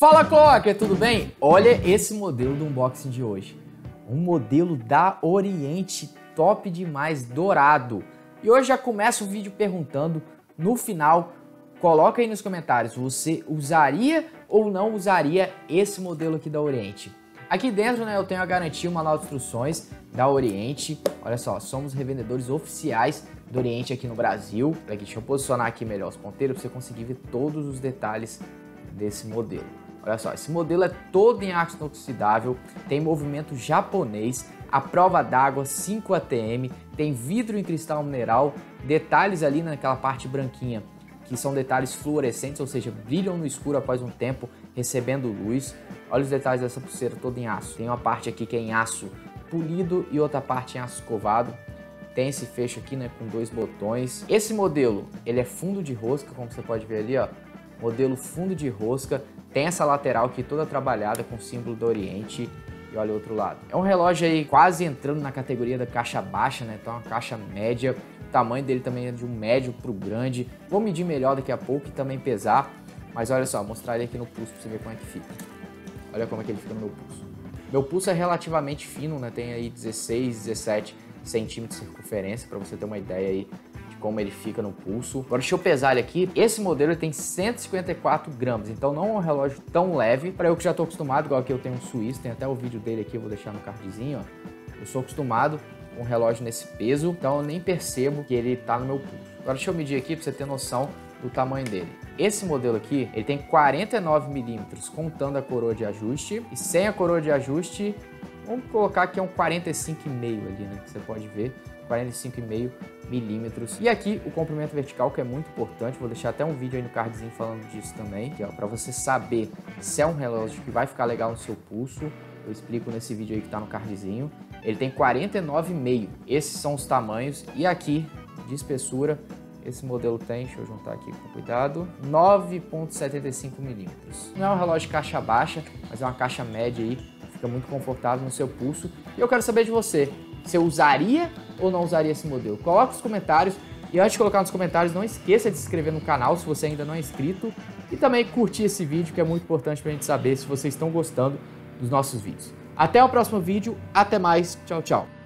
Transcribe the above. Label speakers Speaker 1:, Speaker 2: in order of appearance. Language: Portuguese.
Speaker 1: Fala Clocker, tudo bem? Olha esse modelo do unboxing de hoje. Um modelo da Oriente top demais, dourado. E hoje já começa o vídeo perguntando, no final, coloca aí nos comentários, você usaria ou não usaria esse modelo aqui da Oriente? Aqui dentro né, eu tenho a garantia, o manual de instruções da Oriente. Olha só, somos revendedores oficiais do Oriente aqui no Brasil. Aqui, deixa eu posicionar aqui melhor os ponteiros para você conseguir ver todos os detalhes desse modelo. Olha só, esse modelo é todo em aço inoxidável, tem movimento japonês, a prova d'água 5 ATM, tem vidro em cristal mineral, detalhes ali naquela parte branquinha, que são detalhes fluorescentes, ou seja, brilham no escuro após um tempo recebendo luz. Olha os detalhes dessa pulseira toda em aço. Tem uma parte aqui que é em aço polido e outra parte em aço escovado. Tem esse fecho aqui, né, com dois botões. Esse modelo, ele é fundo de rosca, como você pode ver ali, ó. Modelo fundo de rosca, tem essa lateral aqui toda trabalhada com símbolo do Oriente e olha o outro lado. É um relógio aí quase entrando na categoria da caixa baixa, né? Então uma caixa média. O tamanho dele também é de um médio para o grande. Vou medir melhor daqui a pouco e também pesar. Mas olha só, mostrar ele aqui no pulso para você ver como é que fica. Olha como é que ele fica no meu pulso. Meu pulso é relativamente fino, né? Tem aí 16, 17 centímetros de circunferência para você ter uma ideia aí como ele fica no pulso. Agora deixa eu pesar ele aqui. Esse modelo tem 154 gramas, então não é um relógio tão leve. Para eu que já estou acostumado, igual aqui eu tenho um suíço, tem até o vídeo dele aqui, eu vou deixar no cardzinho, ó. Eu sou acostumado com um relógio nesse peso, então eu nem percebo que ele está no meu pulso. Agora deixa eu medir aqui para você ter noção do tamanho dele. Esse modelo aqui, ele tem 49 milímetros contando a coroa de ajuste e sem a coroa de ajuste, vamos colocar que é um 45,5 ali, né, que você pode ver. 45,5 milímetros. E aqui o comprimento vertical, que é muito importante, vou deixar até um vídeo aí no cardzinho falando disso também, que para você saber se é um relógio que vai ficar legal no seu pulso. Eu explico nesse vídeo aí que está no cardzinho. Ele tem 49,5. Esses são os tamanhos. E aqui, de espessura, esse modelo tem, deixa eu juntar aqui com cuidado, 9,75 milímetros. Não é um relógio de caixa baixa, mas é uma caixa média aí, fica muito confortável no seu pulso. E eu quero saber de você, você usaria ou não usaria esse modelo? Coloque nos comentários. E antes de colocar nos comentários, não esqueça de se inscrever no canal se você ainda não é inscrito. E também curtir esse vídeo, que é muito importante para a gente saber se vocês estão gostando dos nossos vídeos. Até o próximo vídeo. Até mais. Tchau, tchau.